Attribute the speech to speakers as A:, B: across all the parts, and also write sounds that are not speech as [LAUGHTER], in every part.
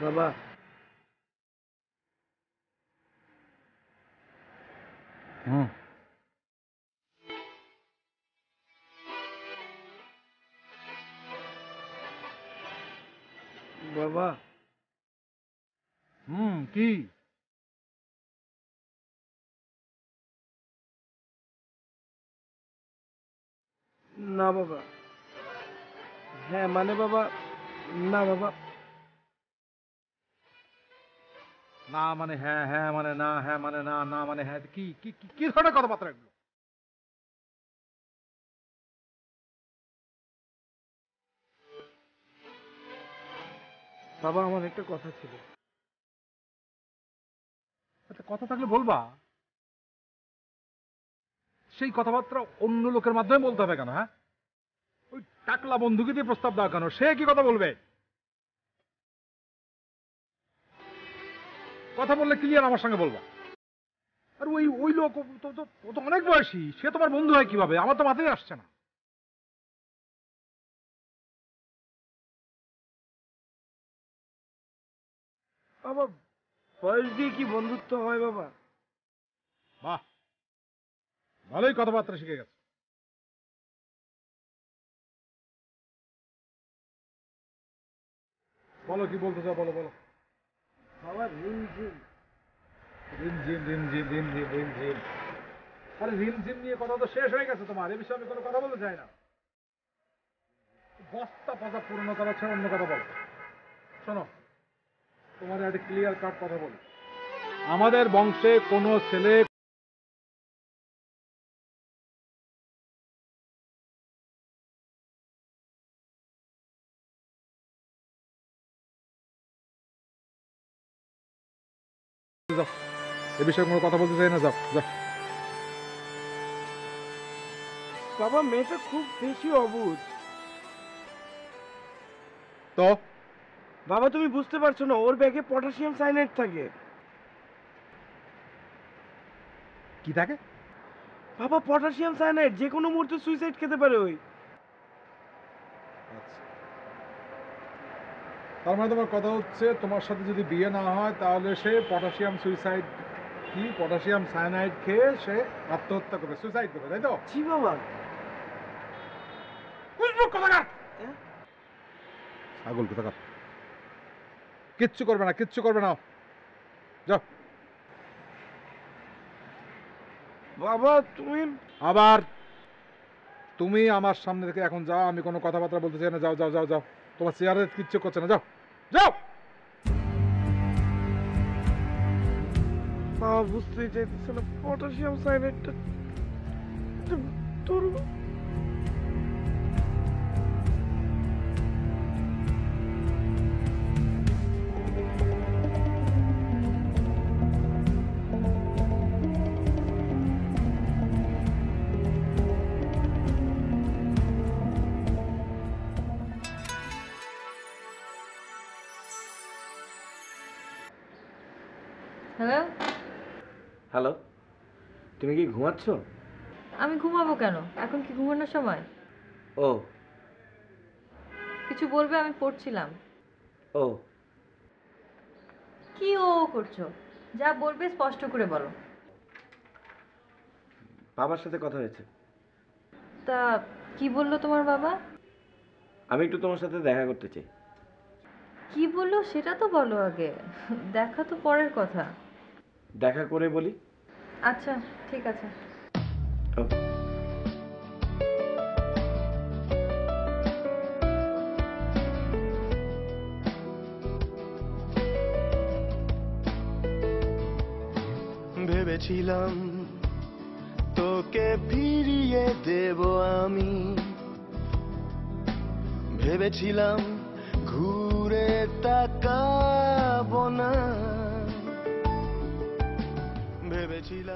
A: বাবা
B: হুম
A: বাবা
B: হুম কি
A: না বাবা হ্যাঁ মানে বাবা না বাবা
B: না মানে হ্যাঁ হ্যাঁ মানে না হ্যাঁ মানে না না মানে হ্যাঁ কি কি কি- ধরনের কথাবার্তা এগুলো?
A: বাবা আমার একটা কথা ছিল।
B: আচ্ছা কথা থাকলে বলবা? সেই কথাবার্তা অন্য লোকের মাধ্যমে বলতে হবে কেন হ্যাঁ? ওই টাকলা বন্ধুকে দিয়ে প্রস্তাব দেওয়া কেন? সে কি কথা বলবে? কথা বললে ক্লিয়ার আমার সঙ্গে বলবা। আর ওই ওই লোক ও তো অনেক বয়সী সে তোমার বন্ধু হয় কীভাবে? আমার তো মাথায় আসছে না।
A: বাবা বয়স দিয়ে কি বন্ধুত্ব হয় বাবা?
B: বাহ ভালোই কথাবার্তা শিখে গেছে। বলো কি বলতে চাও বলো বলো।
A: বাবা Rimjhim Rimjhim
B: Rimjhim Rimjhim Rimjhim Rimjhim Rimjhim. আরে রিমঝিম নিয়ে কথা তো শেষ হয়ে গেছে তোমার, এ বিষয়ে আমি কোনো কথা বলতে চাই না। বস্তা পূর্ণ করা ছাড়া অন্য কথা বলো। শোনো, তোমার একটা ক্লিয়ার কাট কথা বলি। আমাদের বংশে কোনো ছেলে এ বিষয়ে কোনো কথা বলতে চাই না যাও যাও।
A: বাবা মেয়েটা খুব বেশি অবুঝ
B: তো?
A: বাবা তুমি বুঝতে পারছ না ওর ব্যাগে পটাশিয়াম সাইনাইড থাকে।
B: কি থাকে?
A: বাবা পটাশিয়াম সাইনাইড যে কোনো মুহূর্তে সুইসাইড খেতে পারে ওই।
B: আচ্ছা। তার মানে তোমার কথা হচ্ছে তোমার সাথে যদি বিয়ে না হয় তাহলে সে পটাশিয়াম সুইসাইড কি? পটাশিয়াম সায়ানাইড খেয়ে সে আত্মহত্যা করবে সুইসাইড করবে তাই তো?
A: জি বাবা। হ্যাঁ?
B: ছাগল কোথাকার? কিচ্ছু করবে না কিচ্ছু করবে না। যাও।
A: বাবা তুমি
B: আবার তুমি আমার সামনে থেকে এখন যাও আমি কোনো কথাবার্তা বলতে চাই না। যাও যাও যাও যাও। তোমার চেয়ারে কিচ্ছু করছে না। যাও যাও।
A: বাবা বুঝতে চাইতেছে না পটাশিয়াম সাইনাইডটা তোর তুমি কি ঘুমাচ্ছ?
C: আমি ঘুমাবো কেন? এখন কি ঘুমানোর সময়?
A: ও।
C: কিছু বলবে? আমি পড়ছিলাম।
A: ও।
C: কি ও করছ? যা বলবে স্পষ্ট করে বলো।
A: বাবার সাথে কথা হয়েছে।
C: তা কি বলল তোমার বাবা?
A: আমি একটু তোমার সাথে দেখা করতে চাই।
C: কি বলল সেটা তো বলো আগে। দেখা তো পরের কথা।
A: দেখা করে বলি।
C: আচ্ছা ঠিক আছে।
D: ভেবেছিলাম তোকে ফিরিয়ে দেব আমি। ভেবেছিলাম ঘুরে তাকাবো না।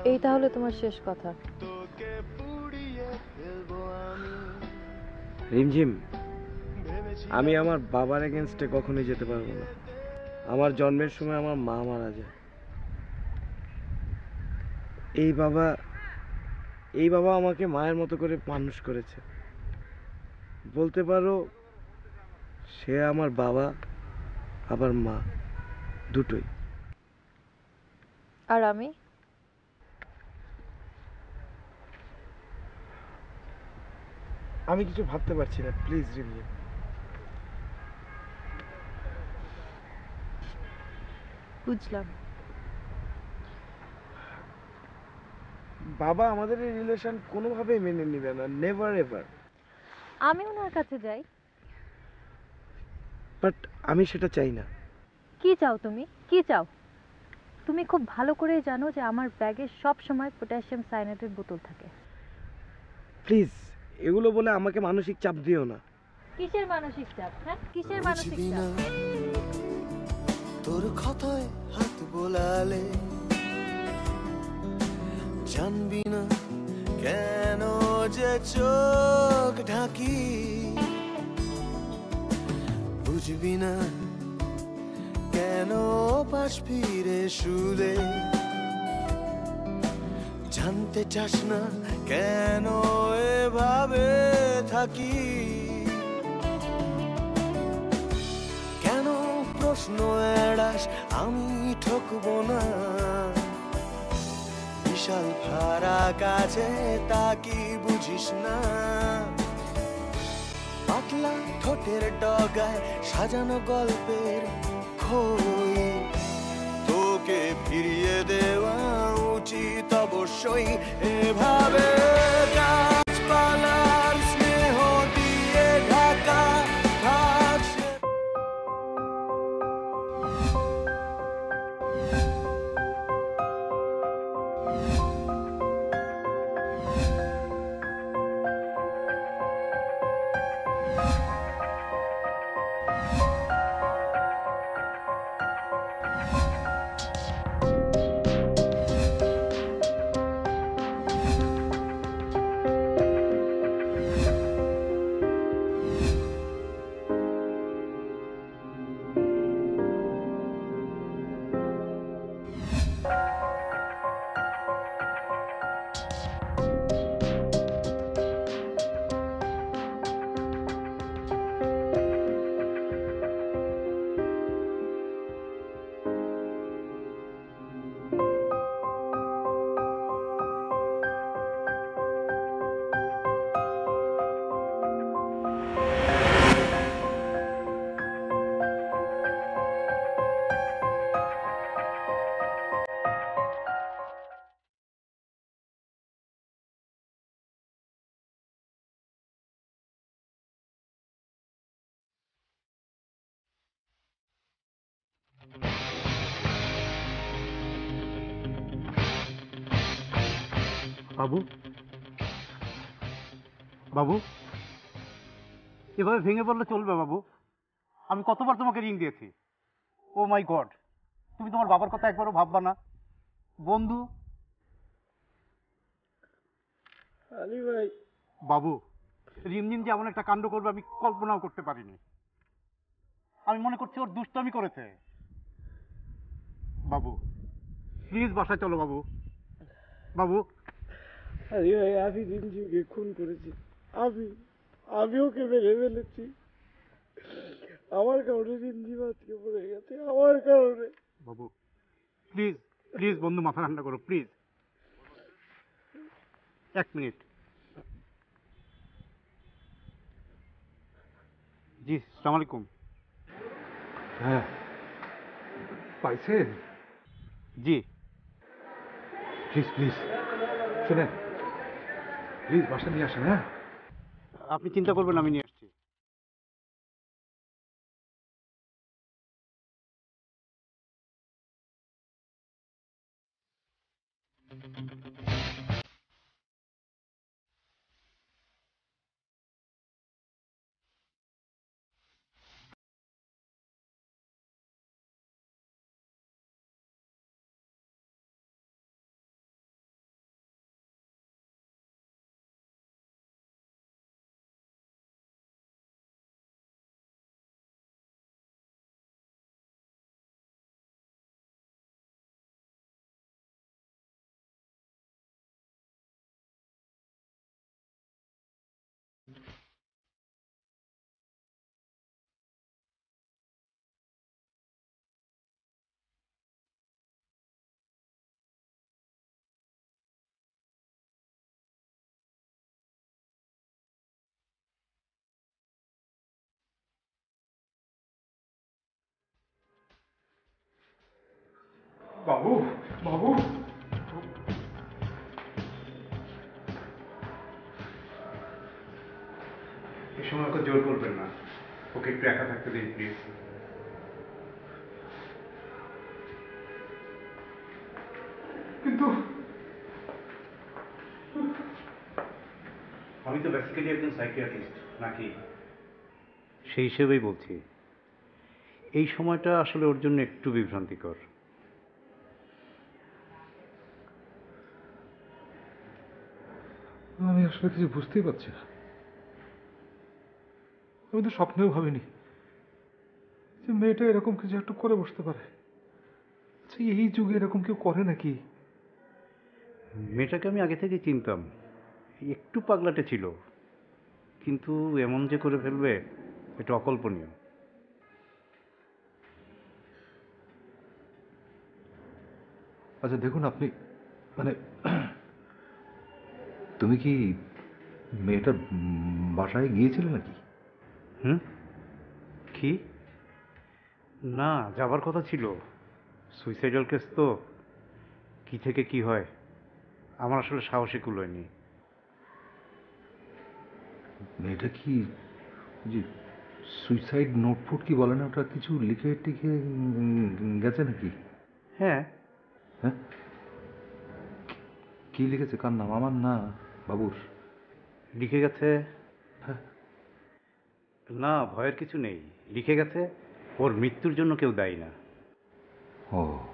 C: এই তাহলে তোমার শেষ কথা।
A: রিমঝিম আমি আমার বাবার এগেনস্টে কখনোই যেতে পারব না। আমার জন্মের সময় আমার মা মারা যায়। এই বাবা এই বাবা আমাকে মায়ের মতো করে মানুষ করেছে। বলতে পারো সে আমার বাবা আবার মা দুটোই।
C: আর আমি?
A: আমি কিছু ভাবতে পারছি না প্লিজ রিমঝিম
C: বুঝলাম।
A: বাবা আমাদের এই রিলেশন কোনোভাবেই মেনে নেবে না নেভার এভার
C: আমি ওনার কাছে যাই।
A: বাট আমি সেটা চাই না।
C: কি চাও তুমি? কি চাও? তুমি খুব ভালো করেই জানো যে আমার ব্যাগে সব সময় পটাশিয়াম সায়ানাইডের বোতল থাকে।
A: প্লিজ এগুলো বলে আমাকে মানসিক চাপ দিও না।
C: কিসের মানসিক চাপ হ্যাঁ? কিসের মানসিক চাপ?
D: তোর ক্ষতয় হাত বোলালে জানবি না কেন যে চোখ ঢাকি। বুঝবি না কেন পাশ ফিরে শুলে জানতে চাস না কেন এভাবে থাকি? কেন প্রশ্ন এড়াস আমি ঠকবো না? বিশাল ফারা কাছে তা কি বুঝিস না? পাতলা ঠোঁটের ডগায় সাজানো গল্পের খই তোকে ফিরিয়ে দেওয়া উচিত অবশ্যই এভাবে
E: বাবু। বাবু এভাবে ভেঙে পড়লে চলবে বাবু। আমি কতবার তোমাকে রিং দিয়েছি। ও মাই গড তুমি তোমার বাবার কথা একবারও ভাববা না। বন্ধু।
A: আলী ভাই।
E: বাবু রিমঝিম যে এমন একটা কাণ্ড করবে আমি কল্পনাও করতে পারিনি। আমি মনে করছি ওর দুষ্টামি করেছে। বাবু প্লিজ বাসায় চলো বাবু। বাবু
A: আরে ভাই আমি রিমঝিমকে খুন করেছি। আমি আমি ওকে মেরে ফেলেছি আমার কারণে রিমঝিম আজকে পড়ে গেছে আমার কারণে।
E: বাবু প্লিজ প্লিজ বন্ধু মাথা ঠান্ডা করো প্লিজ এক মিনিট। জি সালাম আলাইকুম।
B: হ্যাঁ। পাইছেন?
E: জি।
B: প্লিজ প্লিজ শুনেন। প্লিজ বাসা নিয়ে আসেন হ্যাঁ?
E: আপনি চিন্তা করবেন আমি নিয়ে
B: বাবু।
E: এই সময় ওকে জোর করবেন না। ওকে একটু একা থাকতে দিন প্লিজ
B: কিন্তু
E: আমি তো বেসিক্যালি একজন সাইকিয়াট্রিস্ট নাকি? সেই হিসেবেই বলছি। এই সময়টা আসলে ওর জন্য একটু বিভ্রান্তিকর।
B: আসলে কিছু বুঝতেই পারছি না। আমি তো স্বপ্নেও ভাবিনি যে মেয়েটা এরকম কিছু একটা করে বসতে পারে। আচ্ছা এই যুগে এরকম কেউ করে নাকি?
E: মেয়েটাকে আমি আগে থেকে চিনতাম। একটু পাগলাটে ছিল কিন্তু এমন যে করে ফেলবে এটা অকল্পনীয়।
F: আচ্ছা দেখুন আপনি মানে তুমি কি মেয়েটার বাসায় গিয়েছিলে নাকি?
E: হুম? কি? না যাবার কথা ছিল। সুইসাইডাল কেস তো। কি থেকে কি হয়? আমার আসলে সাহসী কুলোয়নি।
F: মেয়েটা কি যে সুইসাইড নোটফুট কি বলে না ওটা কিছু লিখে টিখে গেছে নাকি?
E: হ্যাঁ।
F: হ্যাঁ? কি লিখেছে? কার নাম? আমার না। বাবুর।
E: লিখে গেছে? না, ভয়ের কিছু নেই। লিখে গেছে, ওর মৃত্যুর জন্য কেউ দায়ী না।
F: ও।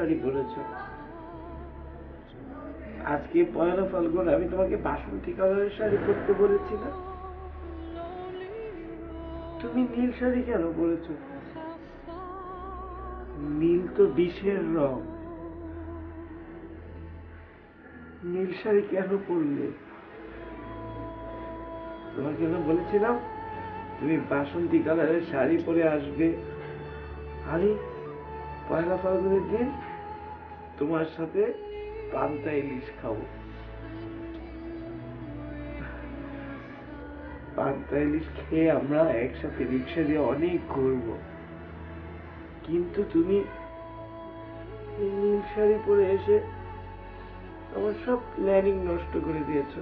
G: শাড়ি পরেছো আজকে পয়লা ফাল্গুন, আমি তোমাকে বাসন্তী কালারের শাড়ি পরতে বলেছি না তুমি নীল শাড়ি কেন পরেছো? নীল তো বিষের রং। নীল শাড়ি কেন পরলে? তোমাকে না বলেছিলাম, তুমি বাসন্তী কালারের শাড়ি পরে আসবে। আরে, পয়লা ফাল্গুনের দিন তোমার সাথে পান্তা ইলিশ খাব। পান্তা ইলিশ খেয়ে আমরা একসাথে রিক্সা দিয়ে অনেক ঘুরবো। কিন্তু তুমি নীল শাড়ি পরে এসে আমার সব প্ল্যানিং নষ্ট করে দিয়েছ।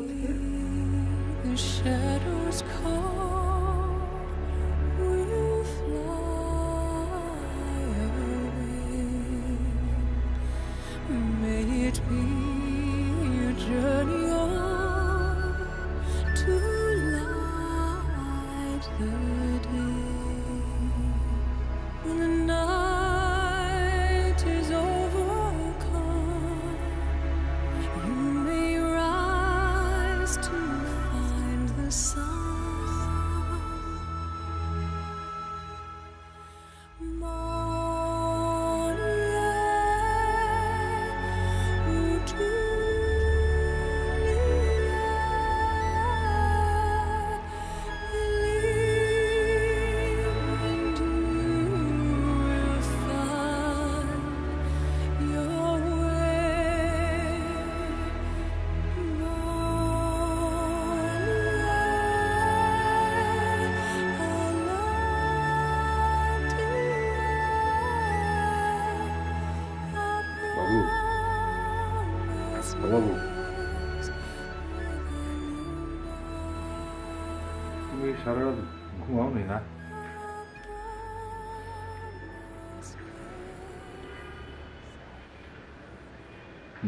G: পরবে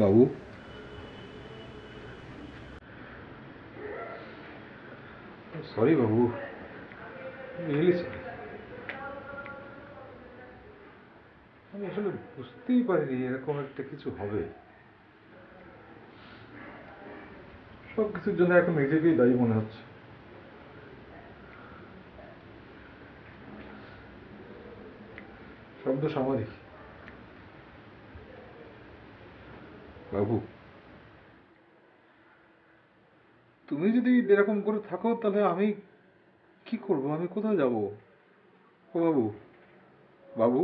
F: বাবু। সরি বাবু। রিয়েলি সরি আমি আসলে বুঝতেই পারিনি এরকম একটা কিছু হবে। সব কিছুর জন্য এখন নিজেকেই দায়ী মনে হচ্ছে। শব্দ আমারই বাবু তুমি যদি এরকম করে থাকো তাহলে আমি কি করব? আমি কোথায় যাব? ও বাবু বাবু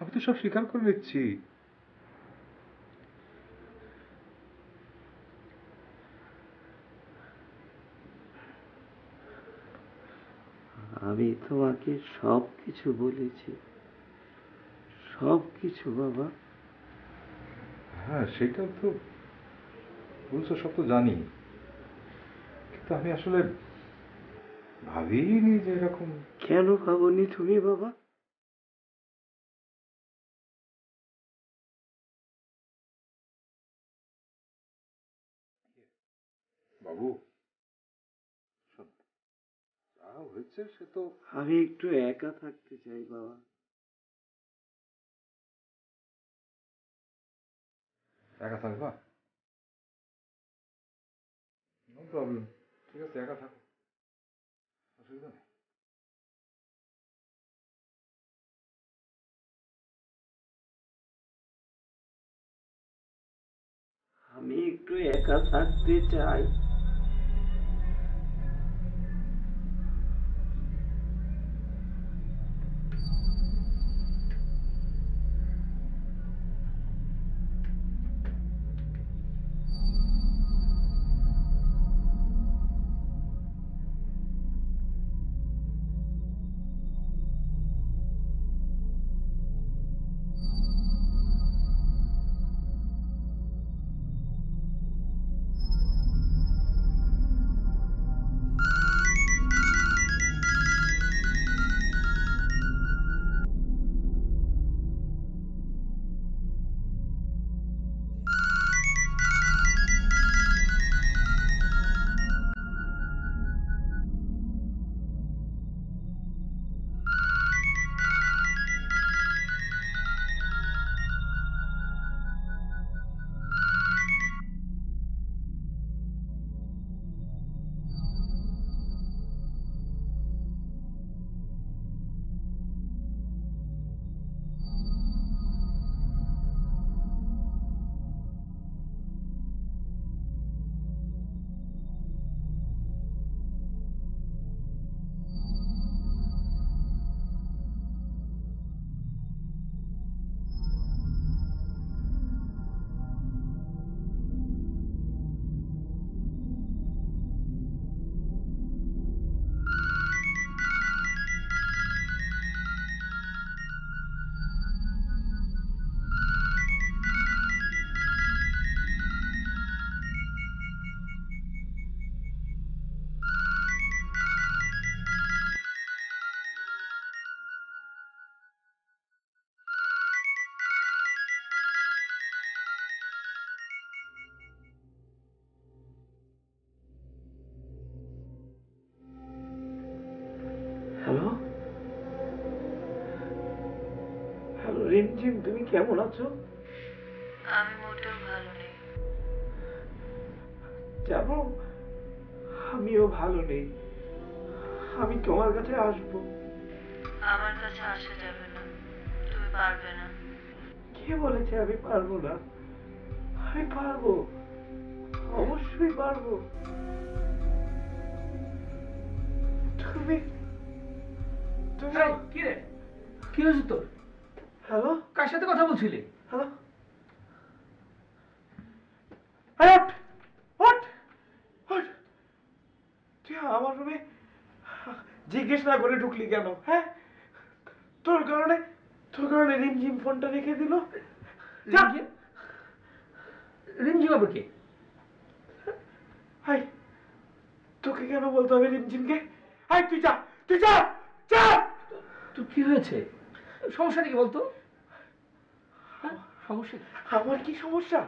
F: আমি তো সব স্বীকার করে নিচ্ছি।
A: আমি তোমাকে সব কিছু বলেছি। সব কিছু বাবা।
F: হ্যাঁ সেটা তো বলছো সব তো জানি। কিন্তু আমি আসলে ভাবিনি যে এরকম।
A: কেন ভাবনি তুমি বাবা?
F: বাবু যা হয়েছে সে তো
A: আমি একটু একা থাকতে চাই বাবা।
F: একা থাকবা? নো প্রবলেম ঠিক আছে একা থাকো। অসুবিধা নেই।
A: আমি একটু একা থাকতে চাই। কেমন আছো?
C: আমি মোটেও ভালো নেই।
A: জানো আমিও ভালো নেই। আমি তোমার কাছে আসব।
C: আমার কাছে আসা যাবে না। তুমি পারবে না।
A: কে বলেছে আমি পারব না? আমি পারব। অবশ্যই পারব। তুমি তুমি
H: কি রে? কি হয়েছে তোর? সাথে কথা বলছিলি?
A: আমার রুমে জিজ্ঞেস না করে ঢুকলি কেন হ্যাঁ? তোর কারণে তোর কারণে রিমঝিম ফোনটা রেখে দিল।
H: রিমঝিম? আবার কে?
A: হাই তোকে কেন বলতে হবে রিমঝিমকে? হাই তুই যা তুই যা যা।
H: তোর কি হয়েছে? সমস্যাটা কি বলতো? সমস্যা
A: আমার কি সমস্যা?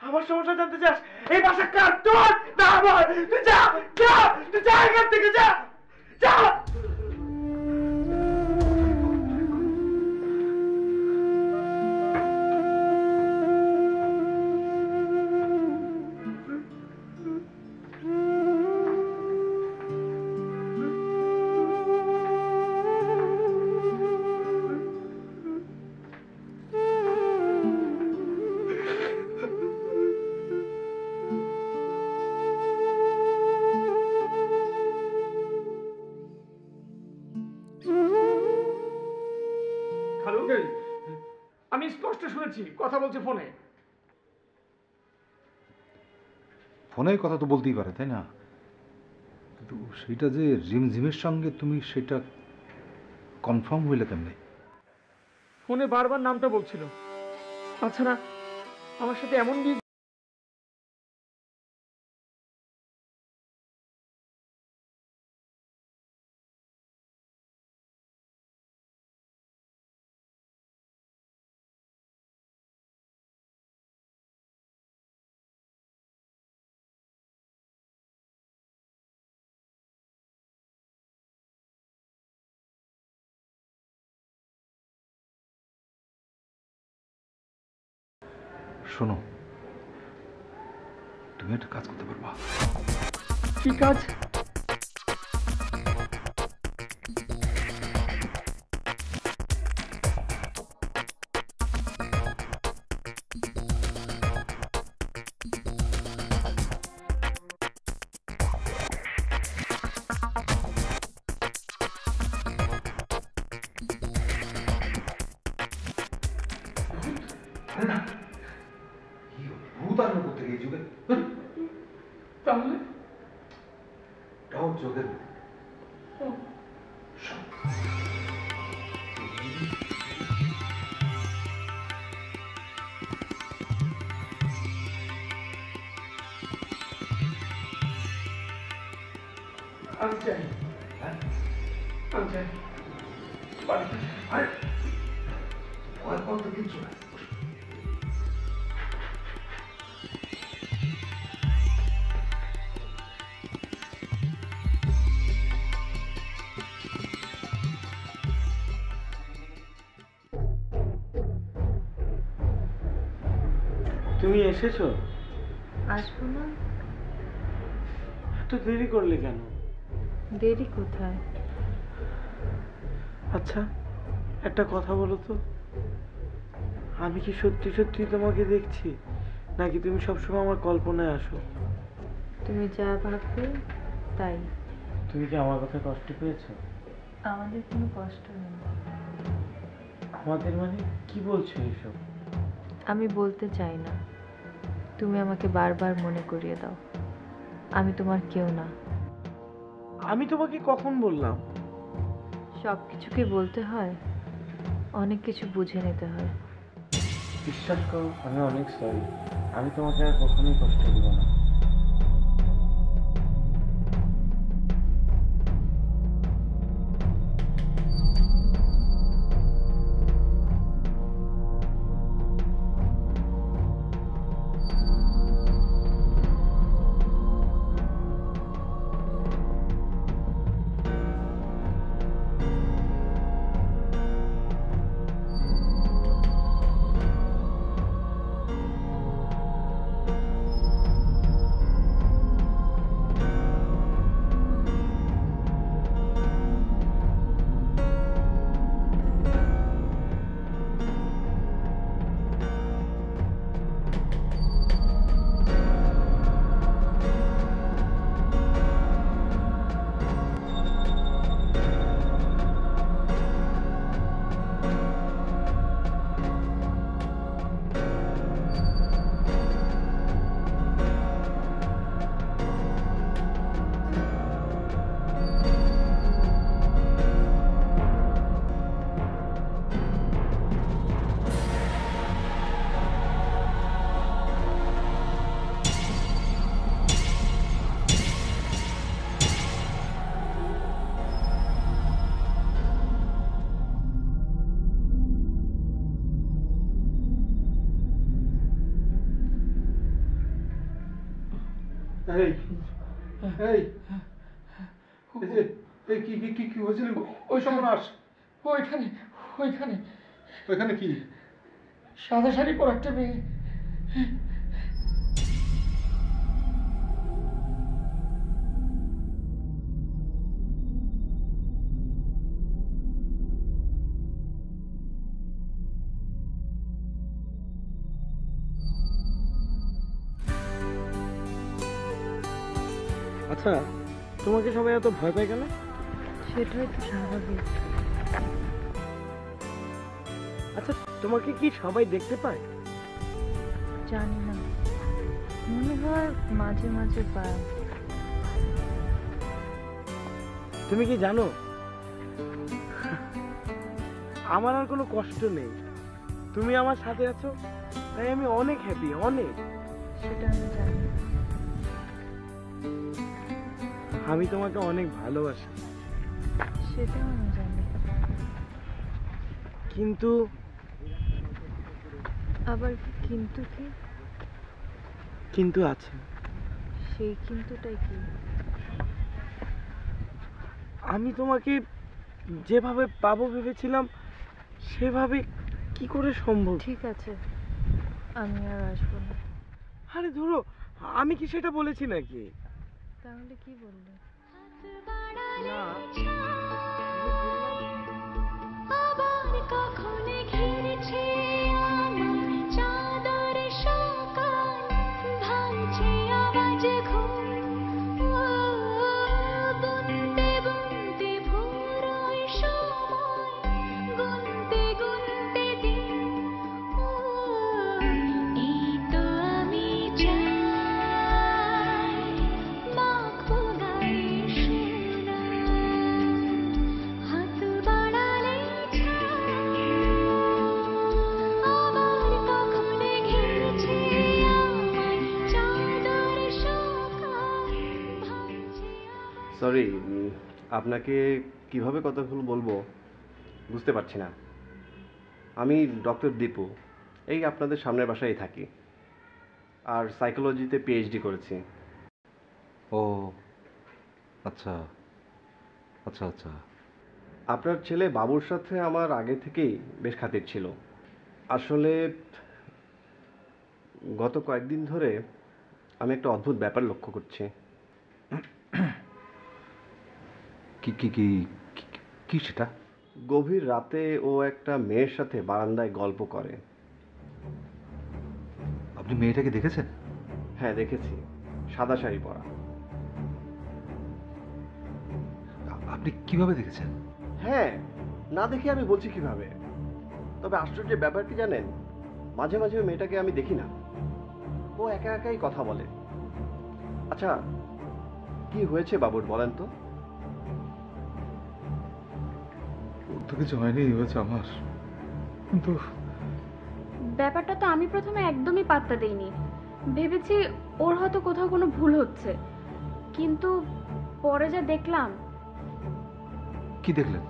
A: আমার সমস্যা জানতে চাস? এই বাসা কার? তোর? না, আমার। তুই যা যা, তুই যা এখান থেকে, যা। যা।
H: ফোনে
F: কথা তো বলতেই পারে, তাই না? কিন্তু সেটা যে রিমঝিমের সঙ্গে তুমি সেটা কনফার্ম হইলে কেমনে?
H: ফোনে বারবার নামটা বলছিল। তাছাড়া আমার সাথে এমন
F: শোনো তুমি একটা কাজ করতে পারবা।
H: কি কাজ?
A: এসেছ?
C: আসব না।
A: এত দেরি করলে কেন?
C: দেরি কোথায়?
A: আচ্ছা একটা কথা বলো তো। আমি কি সত্যি সত্যি তোমাকে দেখছি নাকি তুমি সবসময় আমার কল্পনায় আসো?
C: তুমি যা ভাববে তাই।
A: তুমি কি আমার কথা কষ্ট পেয়েছ?
C: আমাদের কোনো কষ্ট নেই।
A: আমাদের মানে কি বলছো এসব?
C: আমি বলতে চাই না। তুমি আমাকে বারবার মনে করিয়ে দাও। আমি তোমার কেউ না।
A: আমি তোমাকে কখন বললাম?
C: সব কিছুকে বলতে হয় অনেক কিছু বুঝে নিতে হয়।
A: বিশ্বাস করো আমি অনেক সরি আমি তোমাকে আর কখনোই কষ্ট দেব না।
F: এই এই যে এই কি কি কি কি হয়েছিল ওই সর্বনাশ
H: ওইখানে ওইখানে।
F: ওইখানে কি?
H: সাদা শাড়ি পর একটা মেয়ে।
A: এত ভয় পায় কেন
C: সেটাই তো স্বাভাবিক।
A: আচ্ছা তোমাকে কি সবাই দেখতে পায়?
C: জানি না। মনে হয় মাঝে মাঝে পায়।
A: তুমি কি জানো? আমার আর কোনো কষ্ট নেই। তুমি আমার সাথে আছো তাই আমি অনেক হ্যাপি অনেক।
C: সেটা আমি জানি।
A: আমি তোমাকে অনেক ভালোবাসি।
C: সেটাও আমি জানি।
A: কিন্তু
C: আবার কিন্তু কি?
A: কিন্তু আছে।
C: সেই কিন্তুটাই কি?
A: আমি তোমাকে যেভাবে পাবো ভেবেছিলাম সেভাবে কি করে সম্ভব?
C: ঠিক আছে আমি আর আসব না।
A: আরে ধরো আমি কি সেটা বলেছি নাকি?
C: তাহলে কি বললে?
A: না।
I: আবার কখন
J: সরি আপনাকে কীভাবে কথাগুলো বলব বুঝতে পারছি না। আমি ডক্টর দীপু এই আপনাদের সামনের বাসায় থাকি। আর সাইকোলজিতে পিএইচডি করেছি।
F: ও আচ্ছা আচ্ছা আচ্ছা।
J: আপনার ছেলে বাবুর সাথে আমার আগে থেকেই বেশ খাতির ছিল। আসলে গত কয়েকদিন ধরে আমি একটা অদ্ভুত ব্যাপার লক্ষ্য করছি।
F: কি কি কি কি- সেটা?
J: গভীর রাতে ও একটা মেয়ের সাথে বারান্দায় গল্প করে।
F: আপনি মেয়েটাকে দেখেছেন?
J: হ্যাঁ দেখেছি। সাদা শাড়ি পরা।
F: আপনি কীভাবে দেখেছেন?
J: হ্যাঁ না দেখে আমি বলছি কীভাবে? তবে আশ্চর্যের ব্যাপার কি জানেন মাঝে মাঝে মেয়েটাকে আমি দেখি না। ও একা একাই কথা বলে। আচ্ছা কি হয়েছে বাবুর বলেন তো?
F: তো কিছু হয়নি হয়েছে আমার। কিন্তু
K: ব্যাপারটা তো আমি প্রথমে একদমই পাত্তা দেইনি। ভেবেছি ওর হয়তো কোথাও কোনো ভুল হচ্ছে। কিন্তু পরে যা দেখলাম
F: কি দেখলেন?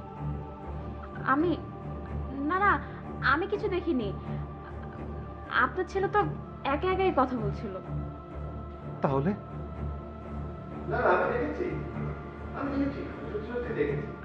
K: আমি না না আমি কিছু দেখিনি। আপনার ছেলে তো একা একাই কথা বলছিল।
F: তাহলে?
J: না না আমি দেখেছি। আমি দেখেছি সত্যি দেখেছি।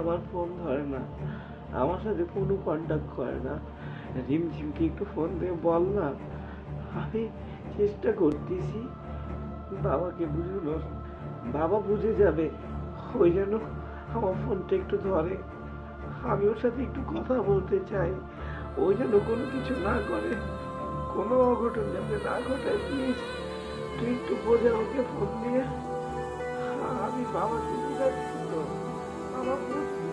A: আমার ফোন ধরে না। আমার সাথে কোনো কন্ট্যাক্ট করে না। রিমঝিমকে একটু ফোন দিয়ে বল না। আমি চেষ্টা করতেছি। বাবাকে বুঝানোর বাবা বুঝে যাবে। ওই যেন আমার ফোনটা একটু ধরে। আমি ওর সাথে একটু কথা বলতে চাই। ওই যেন কোনো কিছু না করে। কোনো অঘটন যাতে না ঘটায় প্লিজ তুই একটু বোঝা ওকে ফোন দিয়ে। আমি বাবাকে বুঝাচ্ছি। আমার খুব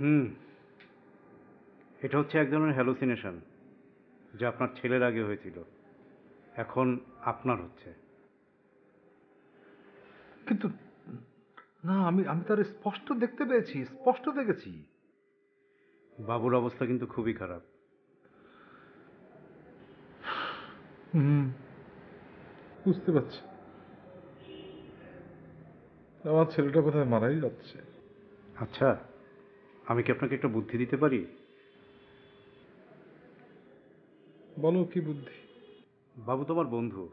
E: হুম। এটা হচ্ছে এক ধরনের হ্যালোসিনেশন যা আপনার ছেলের আগে হয়েছিল। এখন আপনার হচ্ছে।
B: কিন্তু না আমি আমি তার স্পষ্ট দেখতে পেয়েছি স্পষ্ট দেখেছি।
E: বাবুর অবস্থা কিন্তু খুবই খারাপ।
B: হুম। বুঝতে পারছি। আমার ছেলেটা কোথায় মারাই যাচ্ছে।
E: আচ্ছা। আমি কি আপনাকে একটা বুদ্ধি দিতে পারি?
B: বলো কি বুদ্ধি?
E: বাবু তো আমার বন্ধু।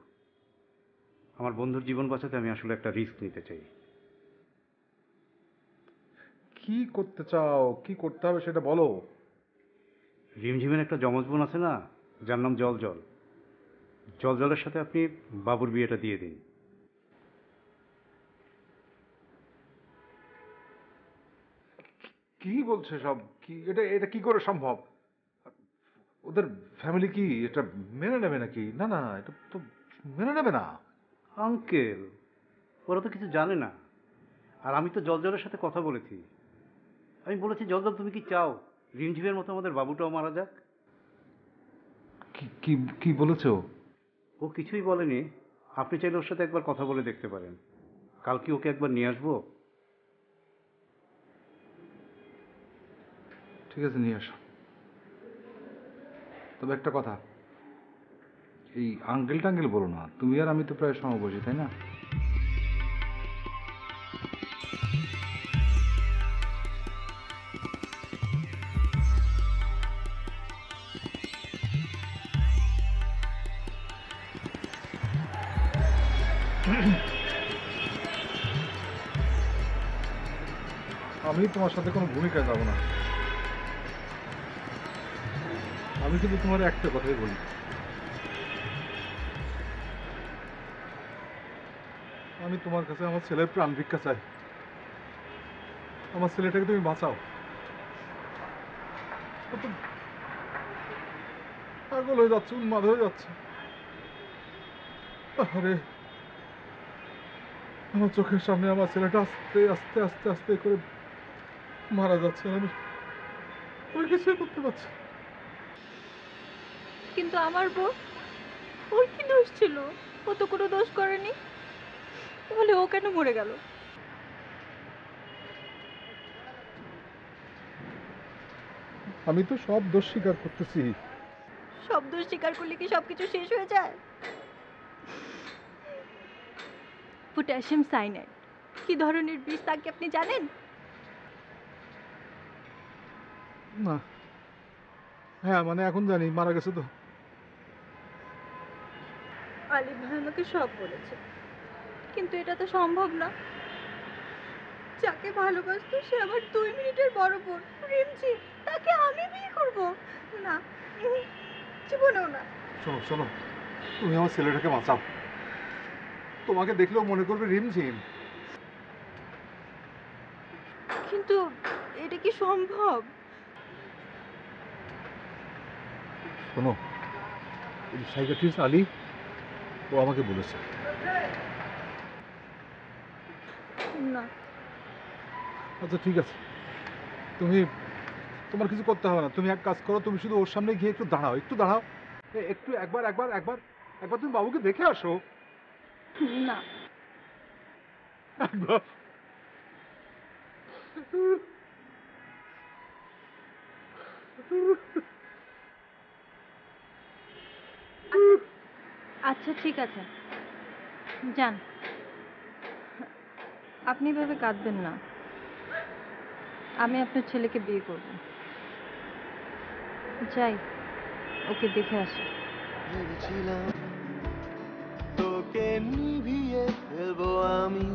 E: আমার বন্ধুর জীবন বাঁচাতে আমি আসলে একটা রিস্ক নিতে চাই।
B: কি করতে চাও? কি করতে হবে সেটা বলো।
E: রিমঝিমের একটা যমজ বোন আছে না? যার নাম জল জল জল জলের সাথে আপনি বাবুর বিয়েটা দিয়ে দিন।
B: কি বলছে সব? কি এটা এটা কি করে সম্ভব? ওদের ফ্যামিলি কি এটা মেনে নেবে নাকি? না না এটা তো মেনে নেবে না।
E: আঙ্কেল ওরা তো কিছু জানে না। আর আমি তো জল জলের সাথে কথা বলেছি। আমি বলেছি জল জল তুমি কি চাও? রিমঝিমের মতো আমাদের বাবুটাও মারা যাক?
B: কি কি বলেছ
E: ও? কিছুই বলেনি। আপনি চাইলে ওর সাথে একবার কথা বলে দেখতে পারেন। কাল কি ওকে একবার নিয়ে আসব?
B: ঠিক আছে, নিয়ে আসো। তবে একটা কথা, এই আঙ্কেল টাঙ্কেল বলো না, তুমি আর আমি তো প্রায় সমবয়সী, তাই না? আমি তোমার সাথে কোনো ভূমিকায় যাব না। আমি কিন্তু তোমার একটা কথাই বলি। আমি তোমার কাছে আমার ছেলের প্রাণ ভিক্ষা চাই। আমার ছেলেটাকে তুমি বাঁচাও। পাগল হয়ে যাচ্ছে, উন্মাদ হয়ে যাচ্ছে। আরে আমার চোখের সামনে আমার ছেলেটা আস্তে আস্তে আস্তে আস্তে করে মারা যাচ্ছে। আমি আমি কিছুই করতে পারছি।
L: কিন্তু আমার বউ ওর কি দোষ ছিল? ও তো কোনো দোষ করেনি। তাহলে ও কেন মরে গেল?
B: আমি তো সব দোষ স্বীকার করতেছি।
L: সব দোষ স্বীকার করলে কি সব কিছু শেষ হয়ে যায়? পটাশিয়াম সাইনাইড কি ধরনের বিষ তা কি আপনি জানেন?
B: না। হ্যাঁ মানে এখন জানি মারা গেছে তো।
L: আলিফ ভাই আমাকে সব বলেছে। কিন্তু এটা তো সম্ভব না। যাকে ভালোবাসতো সে আমার দুই মিনিটের বড় বোন রিমঝি। তাকে আমি বিয়ে করব। না জীবনেও না।
B: শোনো শোনো তুমি আমার ছেলেটাকে বাঁচাও। তোমাকে দেখলেও মনে করবে রিমঝিম
C: কিন্তু এটা কি সম্ভব?
B: শোনো সাইকাট্রিস্ট আলী ও আমাকে বলেছে।
C: না।
B: আচ্ছা ঠিক আছে। তুমি তোমার কিছু করতে হবে না। তুমি এক কাজ করো তুমি শুধু ওর সামনে গিয়ে একটু দাঁড়াও একটু দাঁড়াও। একটু একবার একবার একবার একবার তুমি বাবুকে দেখে আসো।
C: না।
B: একবার। [LAUGHS]
C: আচ্ছা ঠিক আছে। যান। আপনি এভাবে কাঁদবেন না। আমি আপনার ছেলেকে বিয়ে করব। যাই, ওকে দেখে আসি।
D: ভেবেছিলাম তোকে নিভিয়ে ফেলব আমি।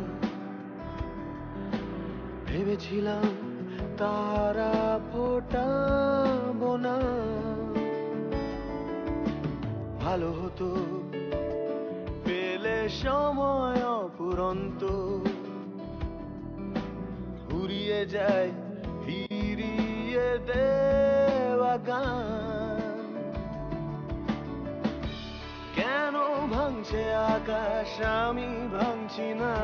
D: ভেবেছিলাম তারা ফোটাবো না। ভালো হতো সময় অপুরন্ত ঘুরিয়ে যায়, ফিরিয়ে দেওয়া গান। কেন ভাঙছে আকাশ, আমি ভাঙছি না।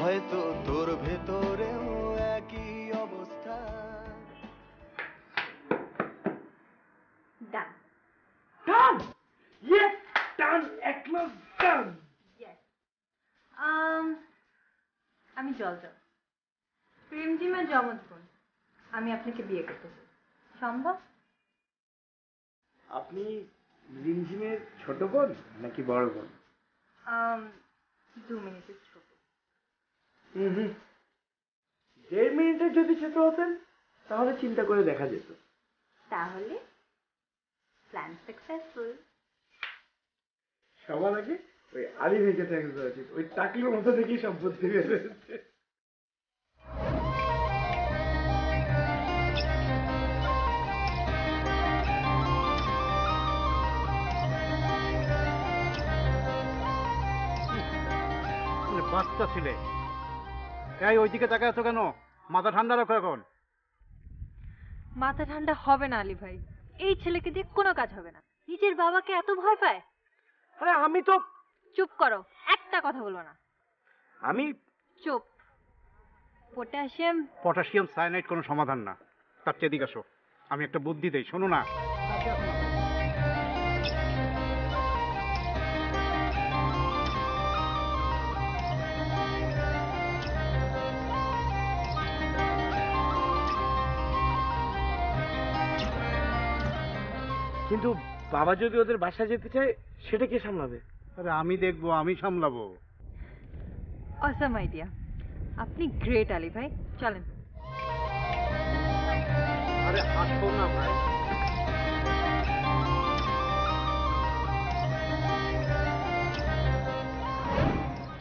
D: হয়তো তোর ভেতরেও একই অবস্থা।
C: ডান
A: এক ক্লাস ডান
C: Um, আমি জল জল প্রেমজিমের জমজ বোন। আমি আপনাকে বিয়ে করতে চাই। সম্ভব?
A: আপনি রিমঝিমের ছোট বোন নাকি বড় বোন?
C: Um, দু মিনিটের ছোট।
A: হুম হুম দেড় মিনিটের যদি ছোট হতেন তাহলে চিন্তা করে দেখা যেত।
C: তাহলে প্ল্যান সাকসেসফুল
A: সবার আগে ওই আলী ভেজে থ্যাংক দেওয়া উচিত। ওই টাকলির মতো থেকেই সম্পত্তি বেরোচ্ছে
E: মানে বাচ্চা ছিলে। এই ওইদিকে তাকায় আছো কেন? মাথা ঠান্ডা রাখো এখন।
C: মাথা ঠান্ডা হবে না আলী ভাই। এই ছেলেকে দিয়ে কোনো কাজ হবে না। নিজের বাবাকে এত ভয় পায়?
A: আরে আমি তো
C: চুপ করো একটা কথা বলব না।
A: আমি
C: চুপ। পটাশিয়াম
E: পটাশিয়াম সায়ানাইড কোনো সমাধান না। তার চেয়ে এদিকে আসো। আমি একটা বুদ্ধি দেই শোনো না।
A: কিন্তু বাবা যদি ওদের বাসা যেতে চায় সেটা কে সামলাবে?
E: আরে আমি দেখব আমি সামলাবো।
C: অসাম আইডিয়া আপনি গ্রেট আলী ভাই। চলেন।
E: আরে হাসবো না ভাই।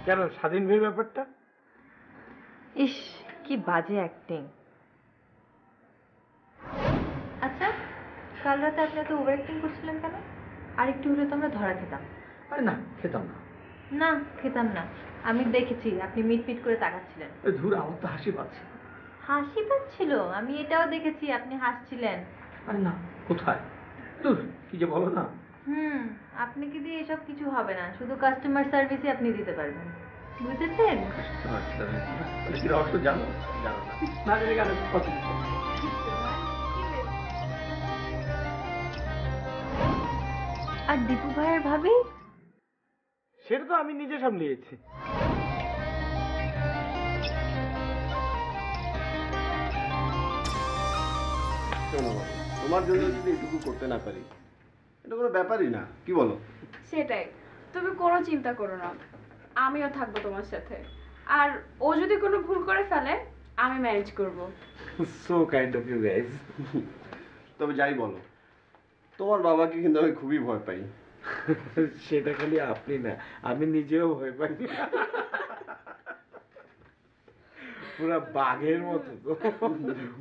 A: কেন স্বাধীন ভাই ব্যাপারটা?
C: ইস কি বাজে অ্যাক্টিং কাল রাতে আপনি এত ওভার অ্যাক্টিং করছিলেন কেন? আর একটু হলে তো আমরা ধরা খেতাম।
H: আরে না খেতাম না।
C: না খেতাম না। আমি দেখেছি আপনি মিট মিট করে তাকাচ্ছিলেন।
H: ওই ধুর আমার তো হাসি পাচ্ছে।
C: হাসি পাচ্ছিল? আমি এটাও দেখেছি আপনি হাসছিলেন।
H: আরে না কোথায়? দূর কি যে বলো না।
C: হুম আপনাকে দিয়ে এসব কিছু হবে না। শুধু কাস্টমার সার্ভিসই আপনি দিতে পারবেন। বুঝেছেন?
H: আচ্ছা, বলে কি রহস্য? জানো? জানো না। না জেনে কেন
C: আর দীপু ভাইয়ের ভাবি?
A: সেটা তো আমি নিজে সামলিয়েছি।
J: শোনো বাবু, তোমার জন্য যদি এটুকু করতে না পারি এটা কোনো ব্যাপারই না কি বলো?
K: সেটাই তুমি কোনো চিন্তা করো না আমিও থাকব তোমার সাথে। আর ও যদি কোনো ভুল করে ফেলে আমি ম্যানেজ করব।
A: So kind of you guys
J: তবে যাই বলো তোমার বাবাকে কিন্তু আমি খুবই ভয় পাই। [LAUGHS]
A: সেটা খালি আপনি না আমি নিজেও ভয় পাই। [LAUGHS] পুরা বাঘের মতো তো।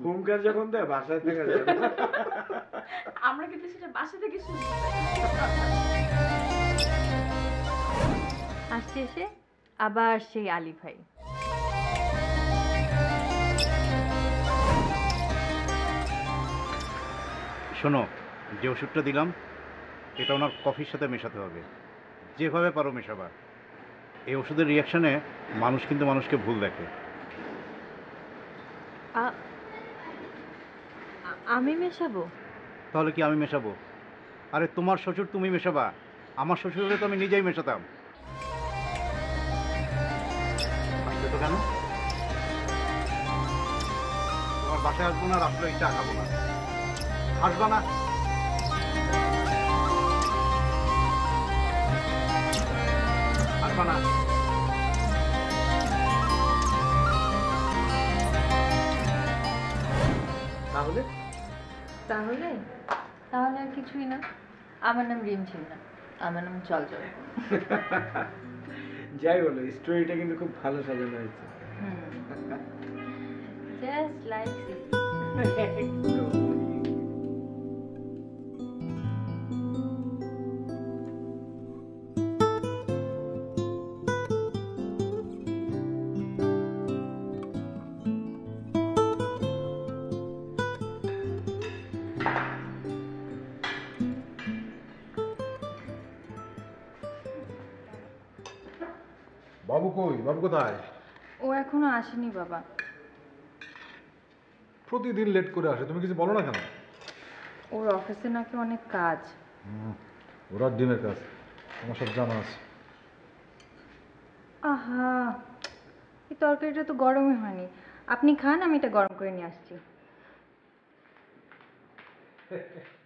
A: হুঙ্কার যখন দেয় বাসায় থাকা যায়
K: আমরা কিন্তু সেটা বাসা থেকে শুনতে
C: আসছে এসে আবার সেই আলী ভাই।
E: শোনো যে ওষুধটা দিলাম এটা ওনার কফির সাথে মেশাতে হবে। যেভাবে পারো মেশাবা। এই ওষুধের রিয়াকশানে মানুষ কিন্তু মানুষকে ভুল দেখে।
C: আমি মেশাবো?
E: তাহলে কি আমি মেশাবো? আরে তোমার শ্বশুর তুমি মেশাবা। আমার শ্বশুর হলে তো আমি নিজেই মেশাতাম। তো কেন? তোমার বাসায় আসব না রাত্রে চা খাব না। আসবা না? আসবা না।
A: তাহলে?
C: তাহলে? তাহলে আর কিছুই না। আমার নাম রিমঝিম না। আমার নাম জল জল [LAUGHS]
A: যাই বলো স্টোরিটা কিন্তু খুব ভালো সাজানো হয়েছে।
C: জাস্ট লাইক [LAUGHS]
B: বাবু কোথায়?
K: ও এখনও আসেনি বাবা।
B: প্রতিদিন লেট করে আসে তুমি কিছু বলো না কেন?
K: ওর অফিসে নাকি অনেক কাজ।
B: ওরা ডিমের কাজ আমার সব জানা আছে।
K: আহা এই তরকারিটা তো গরমই হয়নি। আপনি খান আমি এটা গরম করে নিয়ে আসছি। [LAUGHS]